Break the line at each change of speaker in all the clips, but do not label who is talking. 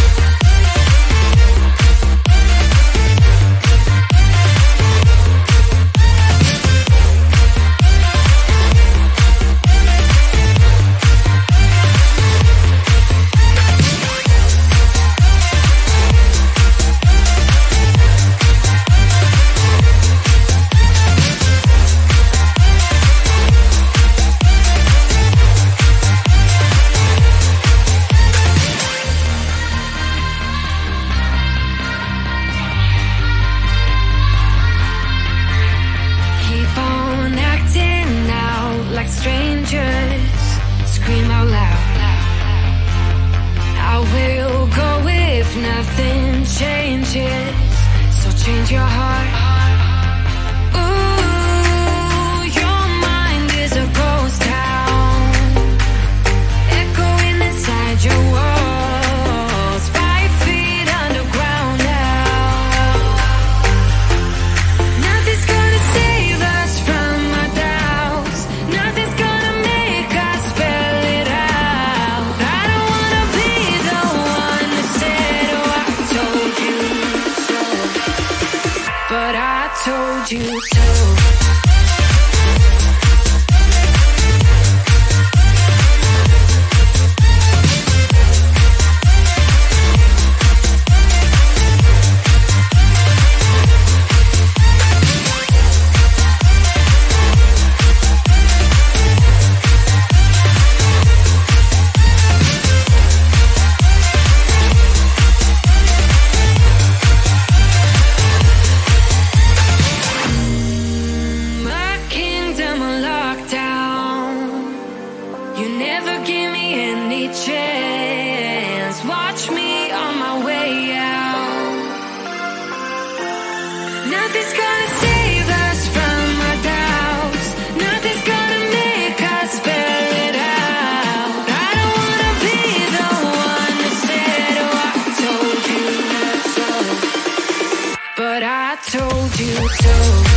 Thank you. like strangers scream out loud. I will go if nothing changes. So change your heart. told you so. you.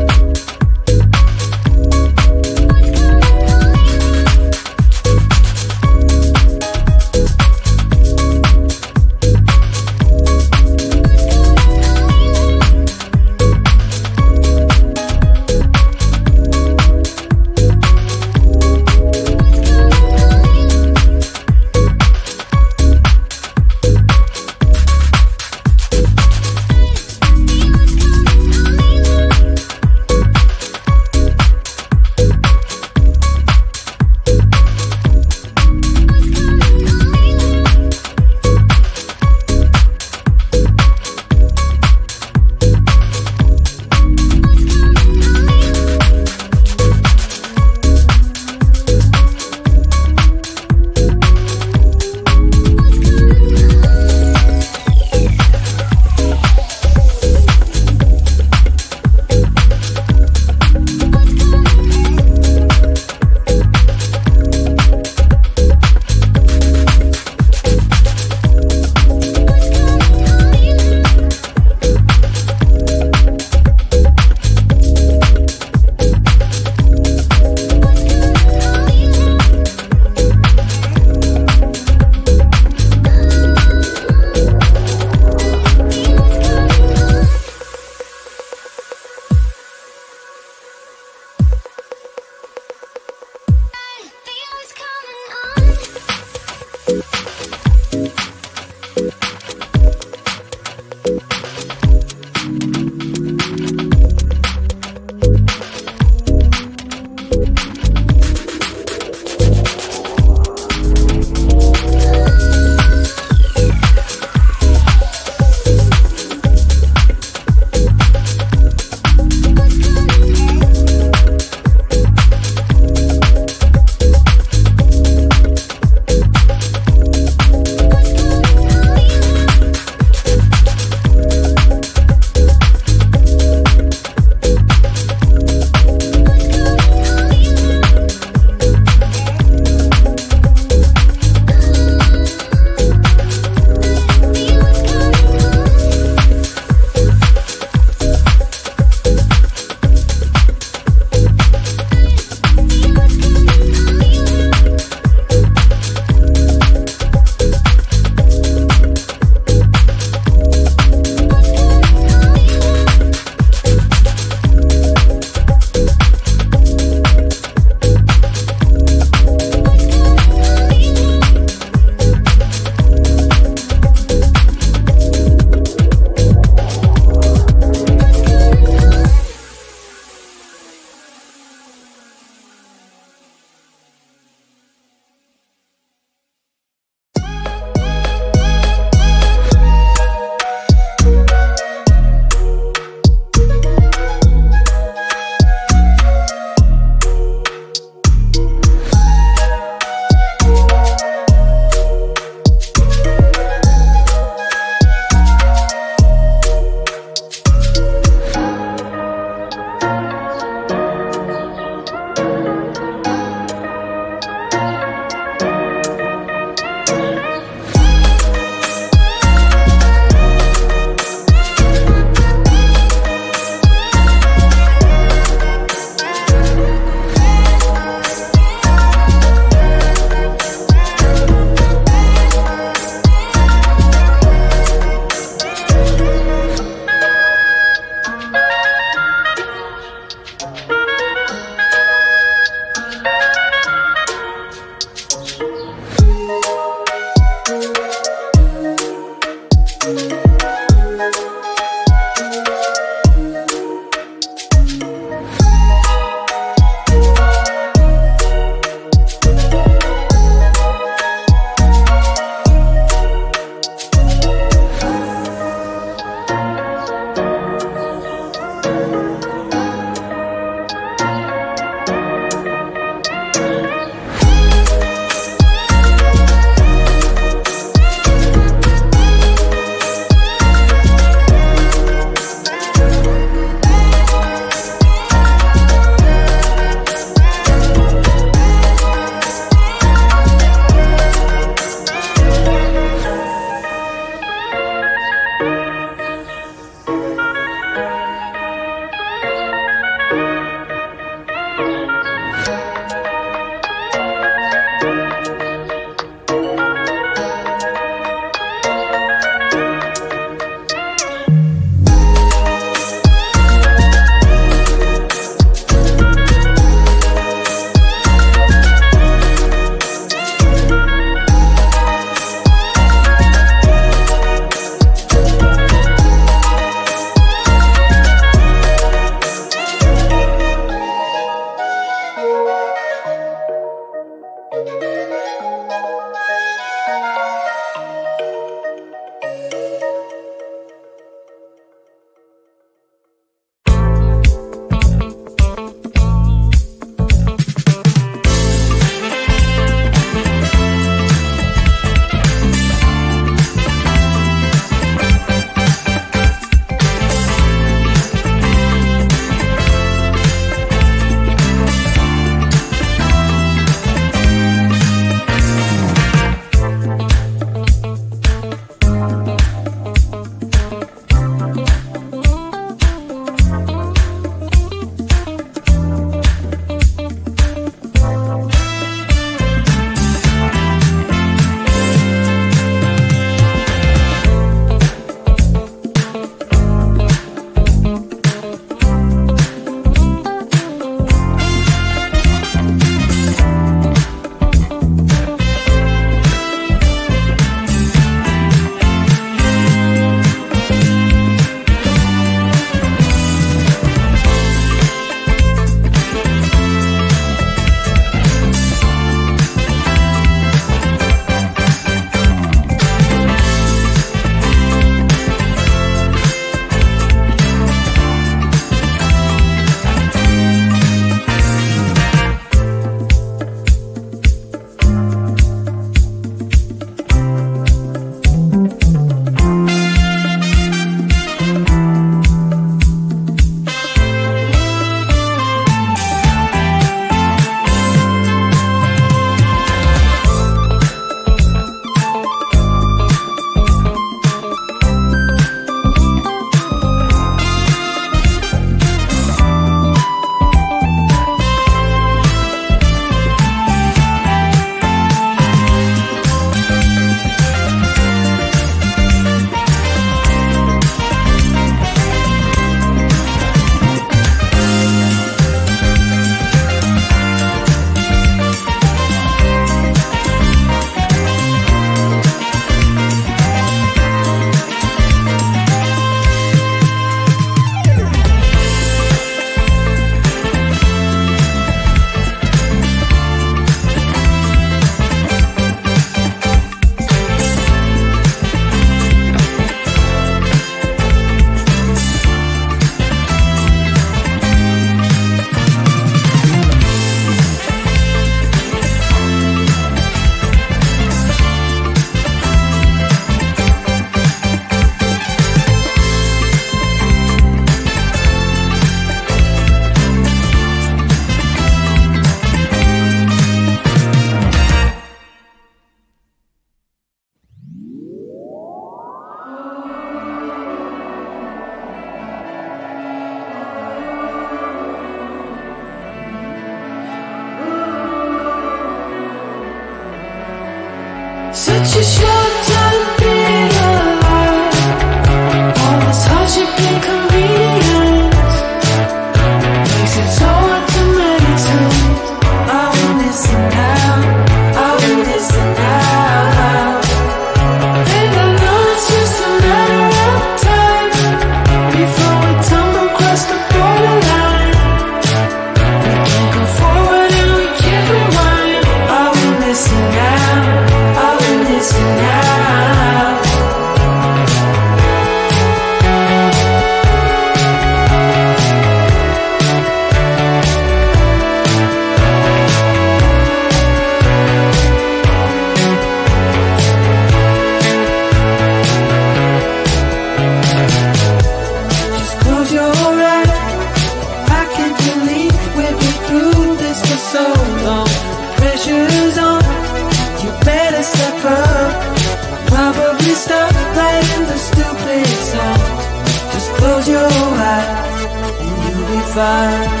三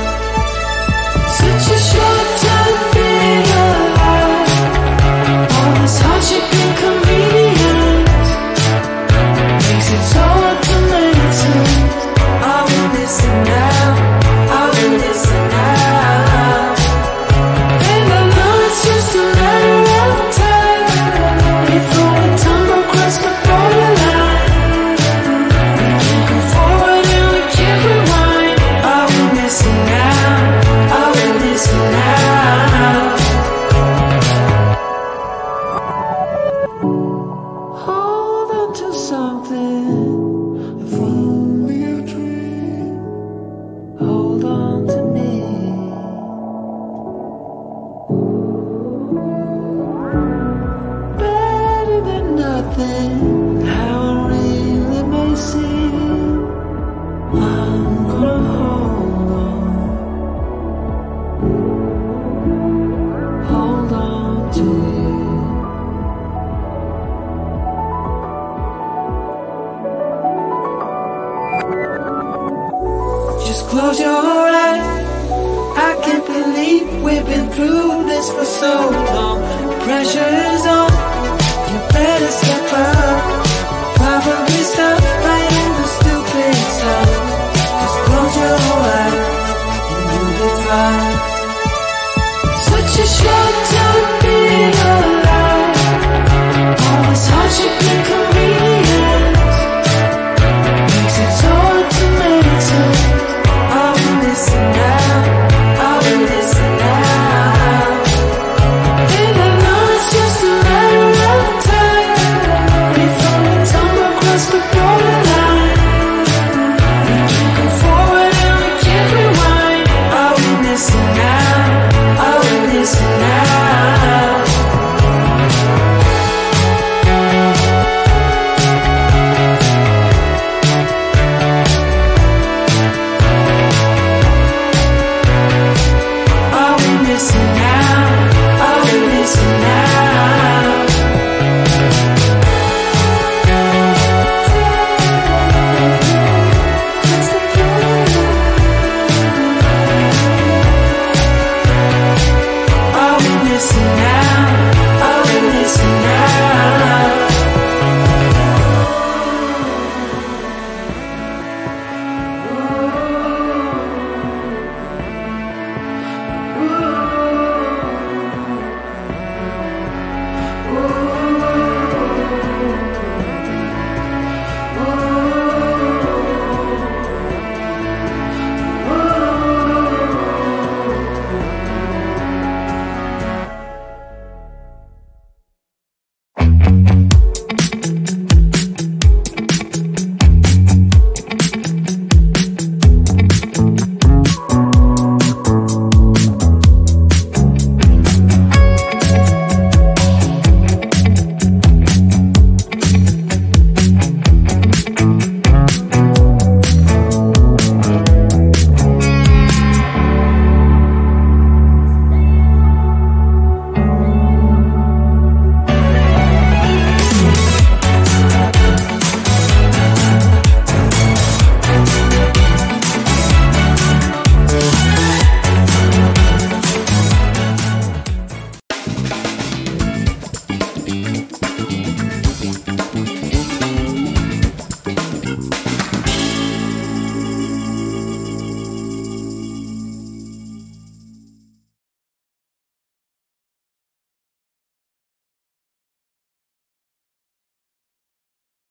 Close your eyes. I can't believe we've been through this for so long. Pressure's on. You better step up. Probably stop writing the stupid stuff. Just close your eyes and you'll be fine. Such a short